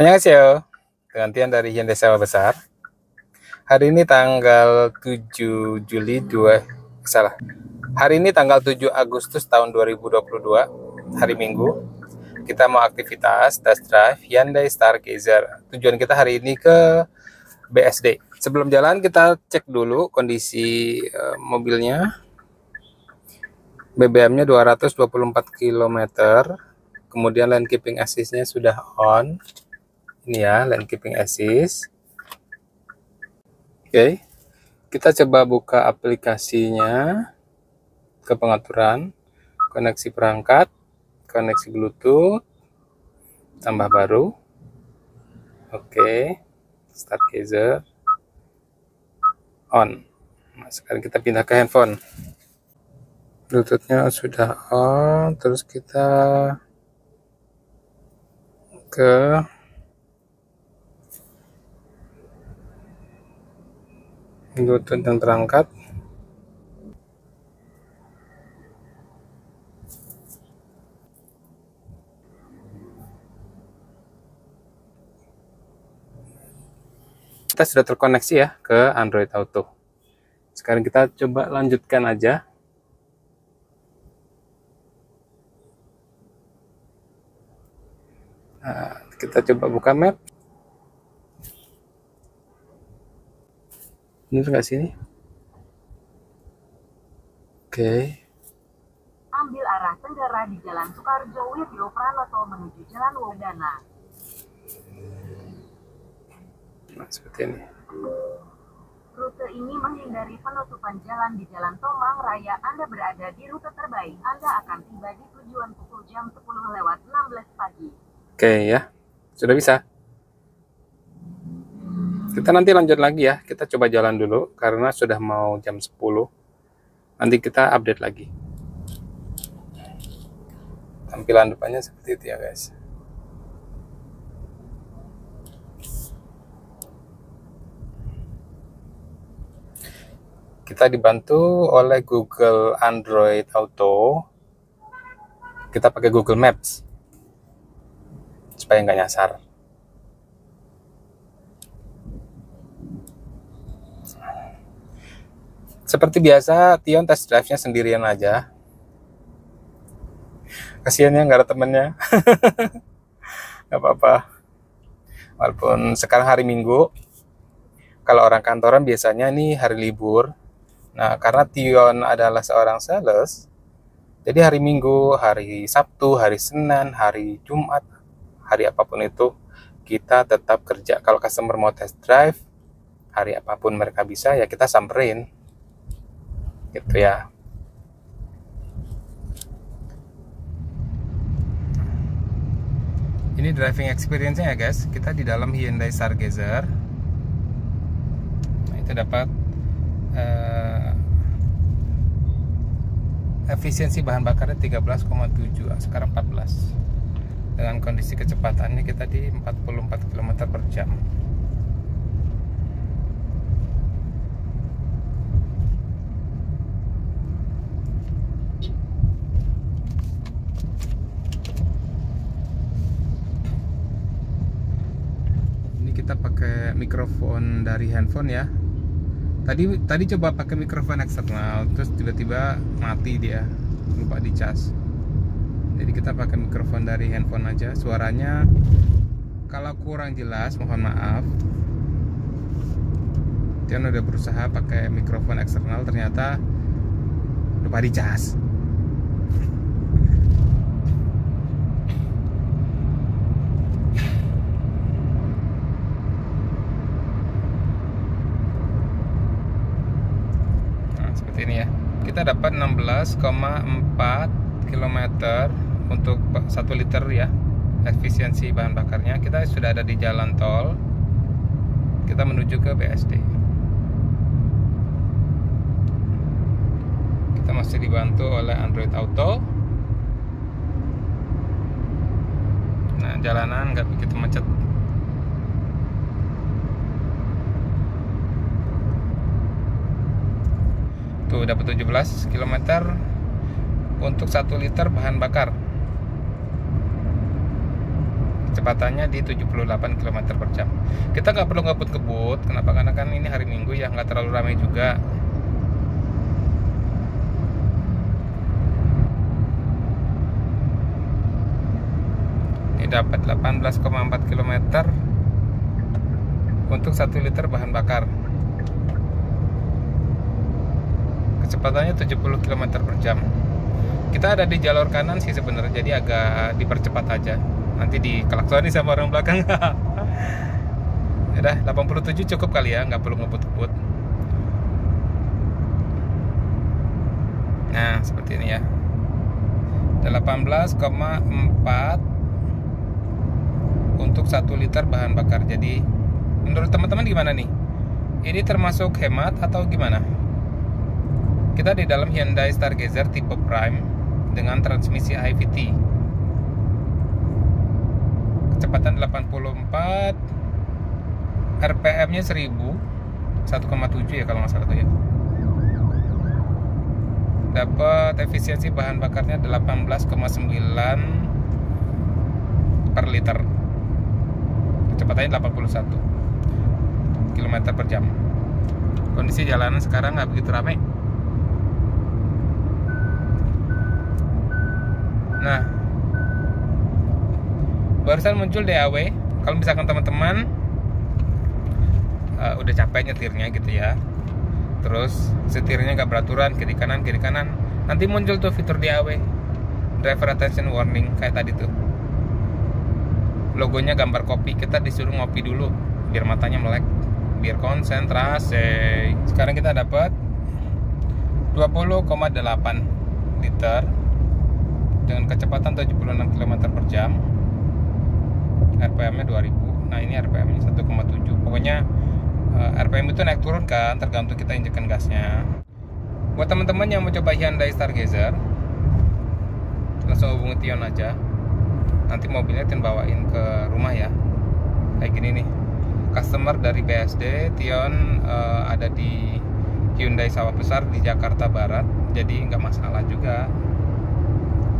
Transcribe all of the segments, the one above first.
Annyeonghaseyo, gantian dari Hyundai Sawah Besar. Hari ini tanggal 7 Juli 2, salah. Hari ini tanggal 7 Agustus tahun 2022, hari Minggu. Kita mau aktivitas test drive Hyundai Stargazer. Tujuan kita hari ini ke BSD. Sebelum jalan kita cek dulu kondisi uh, mobilnya. BBM-nya 224 km. Kemudian land keeping assist-nya sudah on ini ya land keeping assist. Oke. Okay. kita coba buka aplikasinya ke pengaturan. Koneksi perangkat koneksi bluetooth tambah baru. Oke okay. start gazer on. Nah, sekarang kita pindah ke handphone. Bluetoothnya sudah on terus kita ke Bluetooth dan perangkat kita sudah terkoneksi ya ke Android Auto. Sekarang kita coba lanjutkan aja. Nah, kita coba buka map Bener nggak sih ini? Oke. Okay. Ambil arah tenggara di Jalan Soekarjo Wiryo Pranoto menuju Jalan Wodana. Nah, seperti ini. Rute ini menghindari penutupan jalan di Jalan Tomang Raya. Anda berada di rute terbaik. Anda akan tiba di tujuan pukul jam 10 lewat 16 pagi. Oke okay, ya, sudah bisa. Kita nanti lanjut lagi ya. Kita coba jalan dulu karena sudah mau jam 10. Nanti kita update lagi. Tampilan depannya seperti itu ya, guys. Kita dibantu oleh Google Android Auto. Kita pakai Google Maps supaya nggak nyasar. Seperti biasa, Tion test drive-nya sendirian aja. Kasian ya nggak ada temennya. nggak apa-apa. Walaupun sekarang hari Minggu, kalau orang kantoran biasanya ini hari libur. Nah, karena Tion adalah seorang sales, jadi hari Minggu, hari Sabtu, hari Senin, hari Jumat, hari apa pun itu, kita tetap kerja. Kalau customer mau test drive, hari apa pun mereka bisa, ya kita samperin gitu ya. Ini driving experience-nya ya guys. Kita di dalam Hyundai Stargazer. Nah, itu dapat uh, efisiensi bahan bakarnya 13,7 sekarang 14 dengan kondisi kecepatannya kita di 44 km per jam kita pakai mikrofon dari handphone ya. Tadi tadi coba pakai mikrofon eksternal terus tiba-tiba mati dia lupa dicas jadi kita pakai mikrofon dari handphone aja. Suaranya kalau kurang jelas mohon maaf. Dia udah berusaha pakai mikrofon eksternal ternyata lupa dicas ini ya kita dapat 16,4 km untuk 1 liter ya efisiensi bahan bakarnya. Kita sudah ada di jalan tol. Kita menuju ke BSD kita masih dibantu oleh Android Auto. Nah jalanan nggak begitu macet tuh dapat 17 km untuk 1 liter bahan bakar. Kecepatannya di 78 km per jam. Kita nggak perlu ngebut-ngebut kenapa? Karena kan ini hari minggu ya nggak terlalu ramai juga. Ini dapat 18,4 km untuk 1 liter bahan bakar kecepatannya 70 km per jam. Kita ada di jalur kanan sih sebenarnya jadi agak dipercepat aja. Nanti di nih sama orang belakang. Udah 87 cukup kali ya nggak perlu ngebut-ngebut. Nah seperti ini ya. 18,4 untuk 1 liter bahan bakar. Jadi menurut teman-teman gimana nih? Ini termasuk hemat atau gimana kita di dalam Hyundai Stargazer tipe Prime dengan transmisi IVT kecepatan 84 RPM nya 1000 1,7 ya kalau nggak salah tuh ya. Dapat efisiensi bahan bakarnya 18,9 per liter. Kecepatannya 81 km per jam. Kondisi jalanan sekarang nggak begitu ramai Nah, barusan muncul DAW. Kalau misalkan teman-teman uh, udah capek nyetirnya gitu ya, terus setirnya nggak beraturan kiri kanan kiri kanan, nanti muncul tuh fitur DAW, driver attention warning kayak tadi tuh. Logonya gambar kopi, kita disuruh ngopi dulu biar matanya melek, biar konsentrasi. Sekarang kita dapat 20,8 liter dengan kecepatan 76 km per jam. RPM nya 2000 nah ini RPM nya 1,7 pokoknya eh, RPM itu naik turun kan tergantung kita injekan gasnya. Buat teman-teman yang mau coba Hyundai Stargazer langsung hubungi Tion aja. Nanti mobilnya Tion bawain ke rumah ya. Kayak gini nih. Customer dari BSD Tion uh, ada di Hyundai Sawah Besar di Jakarta Barat. Jadi nggak masalah juga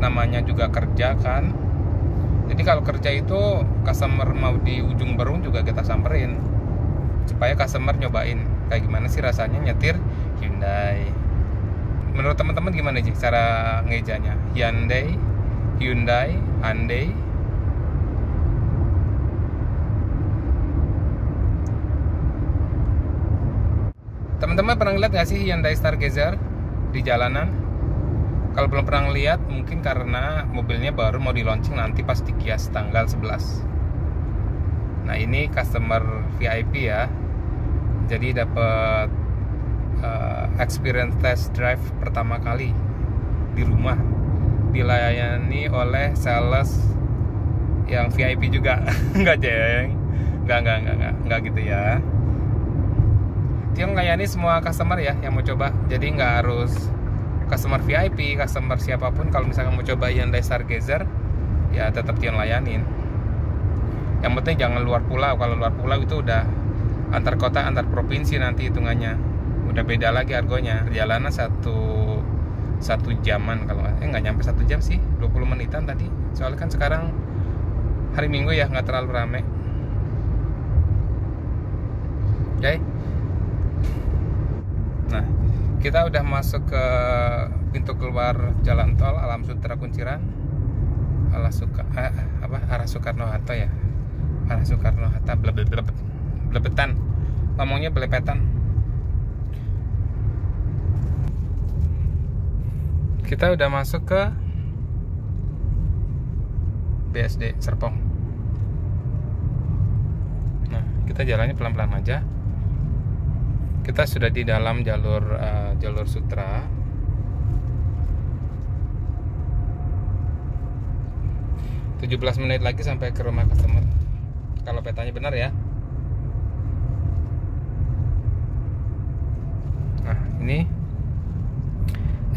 namanya juga kerja kan. Jadi kalau kerja itu customer mau di ujung berung juga kita samperin. Supaya customer nyobain. Kayak gimana sih rasanya nyetir Hyundai? Menurut teman-teman gimana sih cara ngejanya? Hyundai Hyundai Hyundai? Teman-teman pernah lihat gak sih Hyundai Stargazer di jalanan kalau belum pernah lihat mungkin karena mobilnya baru mau di launching nanti pas di Kias tanggal 11 nah ini customer VIP ya. Jadi dapat uh, experience test drive pertama kali di rumah. Dilayani oleh sales yang VIP juga. Nggak jeng? Nggak nggak nggak nggak nggak gitu ya. Tiong layani semua customer ya yang mau coba. Jadi nggak harus customer VIP, customer siapa pun kalau misalkan mau coba Hyundai Stargazer ya tetap Tion layanin. Yang penting jangan luar pulau. Kalau luar pulau itu udah antar kota, antar provinsi nanti hitungannya. Udah beda lagi harganya. Perjalanan satu satu jaman kalau eh nggak nyampe satu jam sih 20 menitan tadi soalnya kan sekarang hari minggu ya nggak terlalu rame oke okay? nah kita udah masuk ke pintu keluar jalan tol Alam Sutra Kunciran. Arah suka eh, apa? Arah Soekarno Hatta ya? Arah Soekarno Hatta blebet. blebet blebetan. Ngomongnya belepetan kita udah masuk ke BSD Serpong. Nah kita jalannya pelan-pelan aja kita sudah di dalam jalur uh, jalur sutra. tujuh belas menit lagi sampai ke rumah customer. Kalau petanya benar ya. Nah ini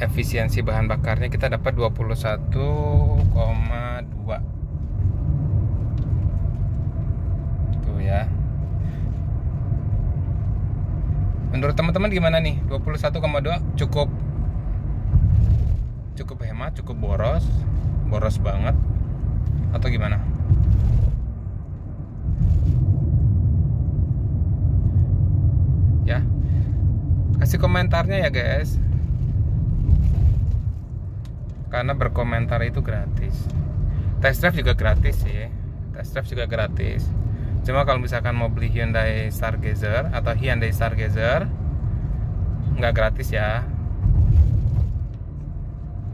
efisiensi bahan bakarnya kita dapat 21,2 Menurut teman-teman gimana nih? 21,2 cukup cukup hemat, cukup boros, boros banget atau gimana? Ya. Kasih komentarnya ya, guys. Karena berkomentar itu gratis. Test drive juga gratis sih. Test drive juga gratis cuma kalau misalkan mau beli Hyundai Stargazer atau Hyundai Stargazer nggak gratis ya.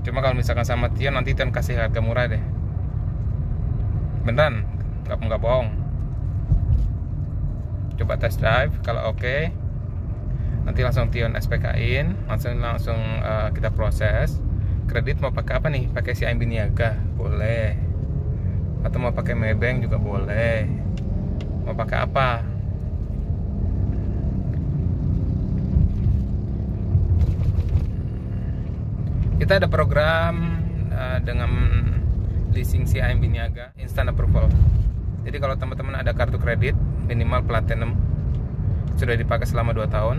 Cuma kalau misalkan sama Tion nanti Tion kasih harga murah deh. Beneran nggak nggak bohong. Coba test drive kalau oke okay, nanti langsung Tion SPK in langsung langsung uh, kita proses. Kredit mau pakai apa nih? Pakai si Niaga boleh. Atau mau pakai Maybank juga boleh mau pakai apa? Kita ada program uh, dengan leasing si CIMB Niaga instant approval. Jadi kalau teman-teman ada kartu kredit minimal platinum sudah dipakai selama 2 tahun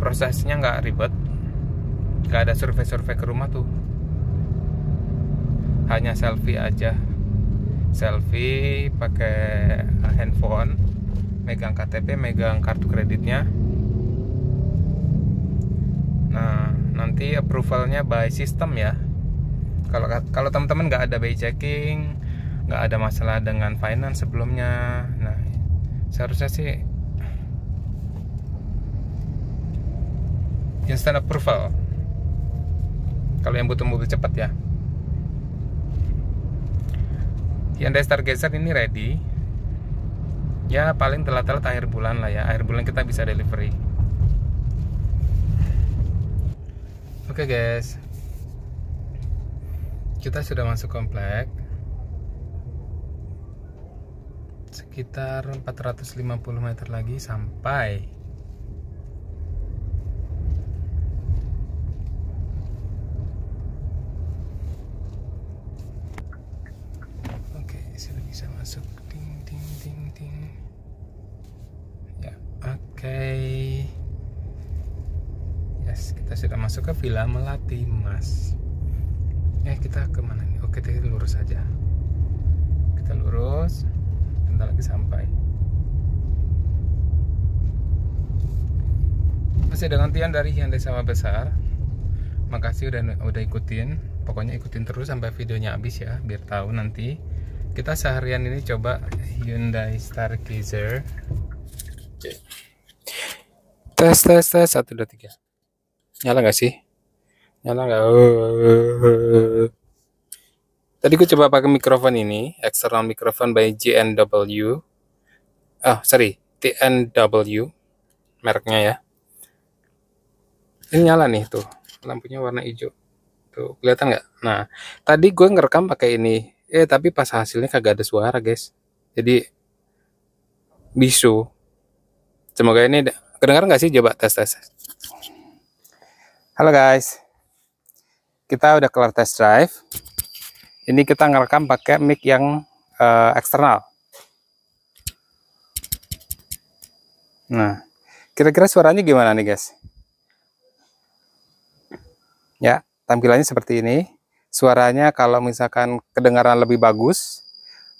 prosesnya nggak ribet nggak ada survei-survei ke rumah tuh. Hanya selfie aja selfie pakai handphone megang KTP megang kartu kreditnya. Nah nanti approvalnya by system ya. Kalau kalau teman-teman nggak ada by checking nggak ada masalah dengan finance sebelumnya. Nah seharusnya sih instant approval. Kalau yang butuh mobil cepat ya Hyundai Stargazer ini ready. Ya paling telat-telat akhir bulan lah ya. Akhir bulan kita bisa delivery. Oke okay, guys. Kita sudah masuk komplek. Sekitar 450 meter lagi sampai okay. yes kita sudah masuk ke Villa Melati Mas. Eh kita ke mana nih? Oke kita lurus saja. Kita lurus. Bentar lagi sampai. Masih dengan Tian dari Hyundai Sama Besar. Makasih udah udah ikutin. Pokoknya ikutin terus sampai videonya habis ya biar tahu nanti. Kita seharian ini coba Hyundai Stargazer. Tes tes tes. Satu dua tiga nyala nggak sih? Nyala nggak? Tadi gue coba pakai mikrofon ini external mikrofon by JNW ah oh, sorry TNW mereknya ya. Ini nyala nih tuh lampunya warna hijau. Tuh kelihatan nggak? Nah tadi gue ngerekam pakai ini. Eh tapi pas hasilnya kagak ada suara guys. Jadi bisu. Semoga ini Kedengar nggak sih? Coba tes tes. Halo guys, kita udah kelar test drive. Ini kita ngerekam pakai mic yang uh, eksternal. Nah, kira-kira suaranya gimana nih guys? Ya, tampilannya seperti ini. Suaranya kalau misalkan kedengaran lebih bagus,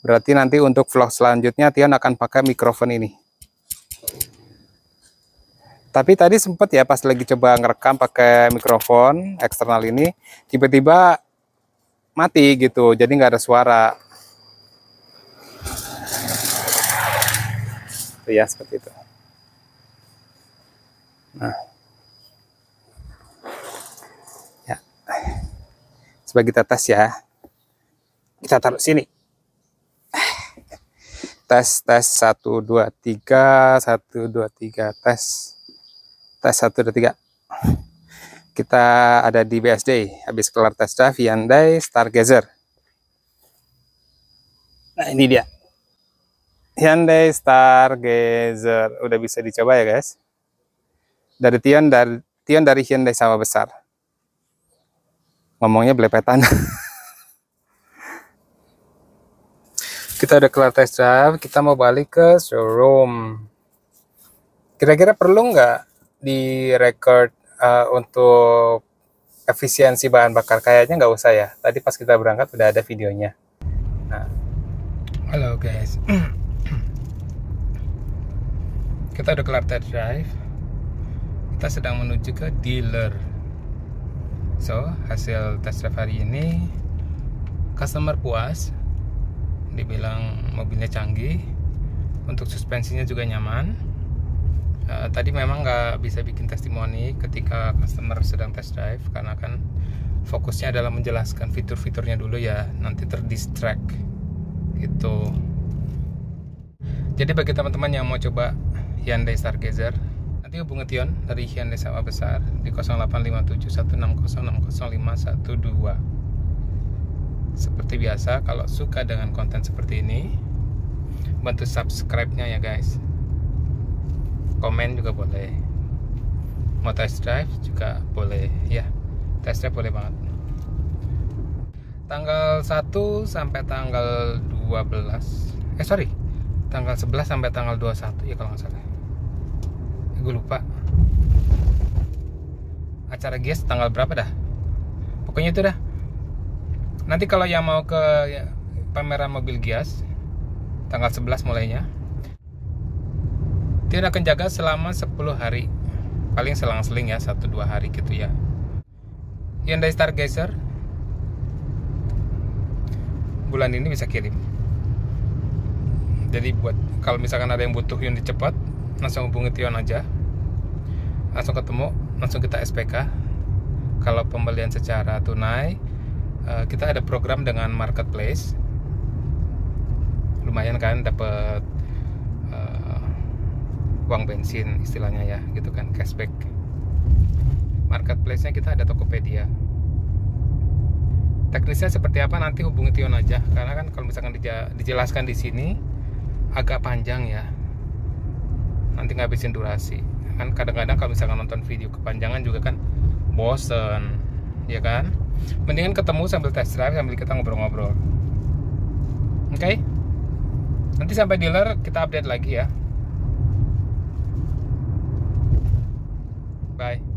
berarti nanti untuk vlog selanjutnya Tian akan pakai mikrofon ini. Tapi tadi sempat ya pas lagi coba ngerekam pakai mikrofon eksternal ini, tiba-tiba mati gitu, jadi nggak ada suara. Tuh ya seperti itu. Nah, ya, sebagai kita tes ya, kita taruh sini. Tes tes. Satu dua tiga. Satu dua tiga. Tes tes 1 2 3 kita ada di BSD habis kelar tes drive Hyundai Stargazer. Nah ini dia. Hyundai Stargazer. Udah bisa dicoba ya guys? Dari Tion dari Tion dari Hyundai sama besar. Ngomongnya belepetan. Kita udah kelar test drive kita mau balik ke showroom. Kira-kira perlu nggak di record uh, untuk efisiensi bahan bakar. Kayaknya nggak usah ya. Tadi pas kita berangkat udah ada videonya. Nah. Halo guys. Kita udah kelar test drive. Kita sedang menuju ke dealer. So hasil test drive hari ini customer puas. Dibilang mobilnya canggih. Untuk suspensinya juga nyaman uh, tadi memang nggak bisa bikin testimoni ketika customer sedang test drive karena kan fokusnya adalah menjelaskan fitur-fiturnya dulu ya nanti terdistract. Gitu. Jadi bagi teman-teman yang mau coba Hyundai Stargazer nanti hubungi Tion dari Hyundai Sama Besar di 085716060512 seperti biasa, kalau suka dengan konten seperti ini, bantu subscribe-nya ya guys. Komen juga boleh. Mau test drive juga boleh ya. Test drive boleh banget. Tanggal 1 sampai tanggal 12. Eh sorry. Tanggal 11 sampai tanggal 21 ya kalau nggak salah. Eh, gue lupa. Acara guest tanggal berapa dah? Pokoknya itu dah nanti kalau yang mau ke ya, pameran mobil Gias tanggal 11 mulainya dia akan jaga selama 10 hari. Paling selang-seling ya 1-2 hari gitu ya. Hyundai Stargazer bulan ini bisa kirim. Jadi buat kalau misalkan ada yang butuh Hyundai cepat langsung hubungi Tion aja. Langsung ketemu langsung kita SPK kalau pembelian secara tunai Eh, kita ada program dengan marketplace. Lumayan kan dapat uang bensin istilahnya ya gitu kan cashback. Marketplace-nya kita ada Tokopedia. Teknisnya seperti apa nanti hubungi Tion aja karena kan kalau misalkan dijelaskan di sini agak panjang ya. Nanti ngabisin durasi. Kan kadang-kadang kalau misalkan nonton video kepanjangan juga kan bosen ya kan? Mendingan ketemu sambil test drive sambil kita ngobrol-ngobrol. Oke? Okay? nanti sampai dealer kita update lagi ya bye